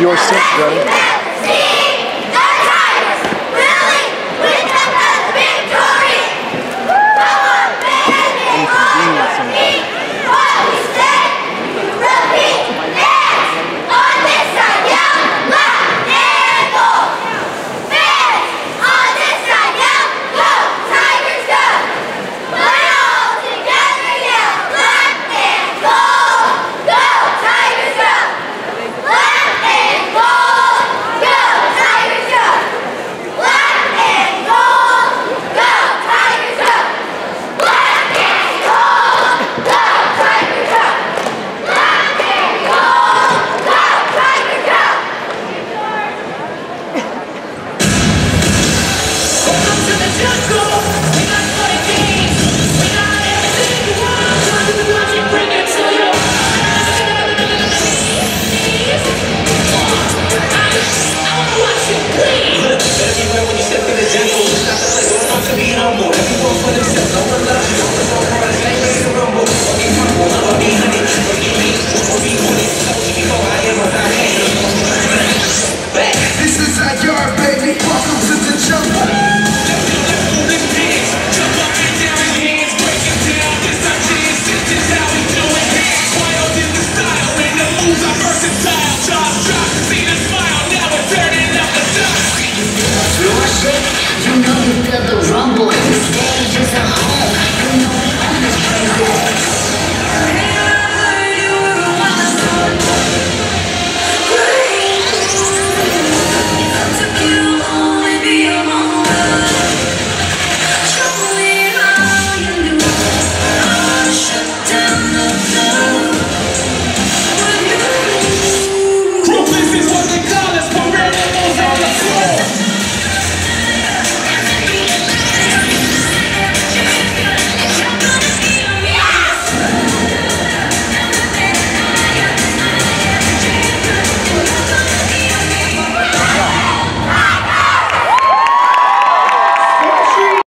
Your running? brother.